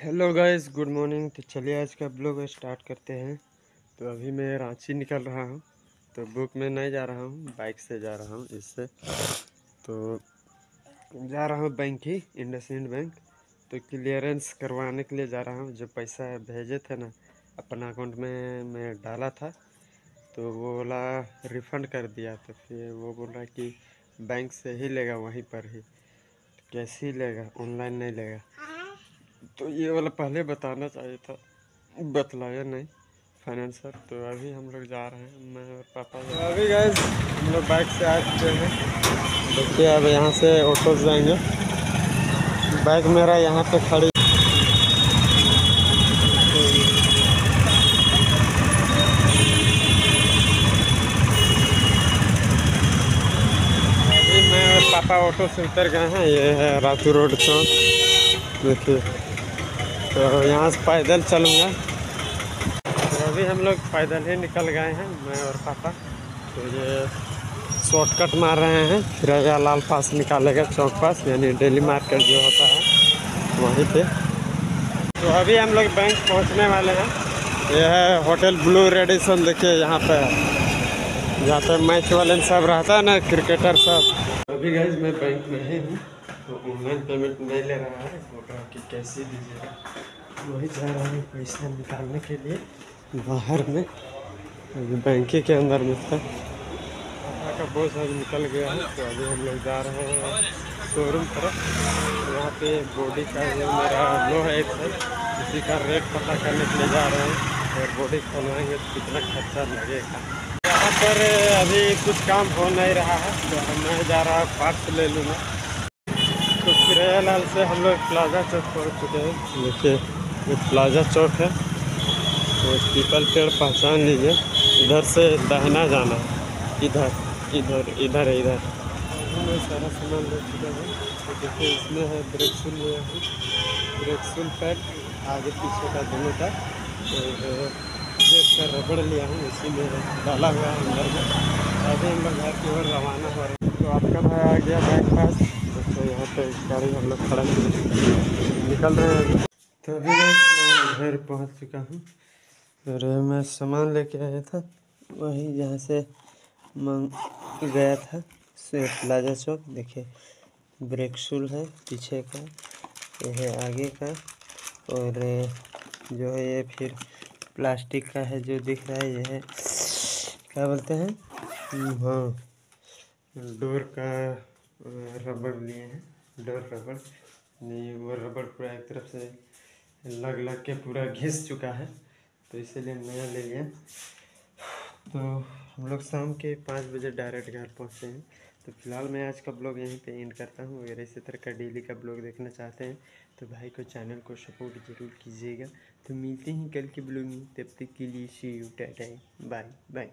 Hello guys good morning तो चलिए आज का ब्लॉग स्टार्ट करते हैं। तो अभी मैं रांची निकल रहा हूँ। तो बुक में नहीं जा रहा हूँ बाइक से जा रहा हूँ इससे। तो जा रहा हूँ बैंक ही इंडसइंड बैंक तो क्लियरेंस करवाने के लिए जा रहा हूँ। जो पैसा भेजे थे ना, अपना अकाउंट में मैं डाला था। तो वो बोला रिफ़ंड कर दिया। तो फिर वो बोल बोला कि बैंक से ही लेगा, वहीं पर ही। तो कैसे ही लेगा ऑनलाइन नहीं लेगा। तो ये वाला पहले बताना चाहिए था। बतलाया नहीं। फाइनेंसर तो अभी हम लोग जा रहे हैं। मैं और पापा तो अभी गए हम लोग बाइक से आ चुके हैं। देखिए अब यहाँ से ऑटो से जाएँगे। बाइक मेरा यहाँ पे खड़ी। अभी मैं और पापा ऑटो से उतर गए हैं। ये है रातू रोड चौक। देखिए। तो यहाँ से पैदल चलूँगा। तो अभी हम लोग पैदल ही निकल गए हैं, मैं और पापा। तो ये शॉर्टकट मार रहे हैं। फिर लाल पास निकालेगा चौक पास, यानी डेली मार्केट जो होता है, वहीं पे। तो अभी हम लोग बैंक पहुँचने वाले हैं। यह है होटल ब्लू रेडिसन, देखिए यहाँ पे। जहाँ पे मैच वाले सब रहता है ना, क्रिकेटर सब। अभी गए मैं बैंक में ही हूँ। तो ऑनलाइन पेमेंट नहीं ले रहा है बोल रहा कि कैसे दीजिएगा वही जा रहा हूँ पैसा निकालने के लिए, बाहर में बैंक के अंदर में था। का बोझ अभी निकल गया है तो अभी हम लोग जा रहे हैं शोरूम तरफ़। यहाँ पे बॉडी का जो मेरा लो है उसी का रेट पता करने के लिए जा रहे हैं, और बॉडी खोलवाएँगे तो कितना खर्चा लगेगा। यहाँ पर अभी कुछ काम हो नहीं रहा है तो मैं जा रहा हूँ पार्ट्स ले लूँगा। किराया लाल से हम लोग प्लाजा चौक पहुँच चुके हैं। देखिए ये प्लाजा चौक है। तो पीपल पेड़ पहचान लीजिए। इधर से दहना जाना इधर इधर इधर है, इधर। मैं सारा सामान ले चुका हूँ। तो देखिए, इसमें है ब्रेक सुल लिया हूँ। पैड आगे पीछे का दोनों का और जेब का रबड़ लिया हूँ। इसी में डाला हुआ है अंदर में। अभी हम लोग घर की ओर रवाना हो रहे हैं। तो आपका भाई आ गया बैग यहाँ पे गाड़ी हम लोग खड़ा निकल रहे हैं। तो अभी मैं घर पहुँच चुका हूँ। और मैं सामान लेके आया था वही जहाँ से मंग गया था से प्लाजा चौक। देखिए ब्रेक शूल है पीछे का ये है आगे का। और जो है ये फिर प्लास्टिक का है जो दिख रहा है ये है क्या बोलते हैं? हम्म, हाँ। डोर का रबड़ लिए हैं। डोर रबड़ नहीं, वो रबड़ पूरा एक तरफ़ से लग लग के पूरा घिस चुका है तो इसीलिए नया ले लिया। तो हम लोग शाम के पाँच बजे डायरेक्ट घर पहुँचते हैं। तो फ़िलहाल मैं आज का ब्लॉग यहीं पे एंड करता हूँ। अगर इसी तरह का डेली का ब्लॉग देखना चाहते हैं तो भाई को चैनल को सपोर्ट ज़रूर कीजिएगा। तो मिलते हैं कल के ब्लॉग में तब तक के लिए see you tata bye bye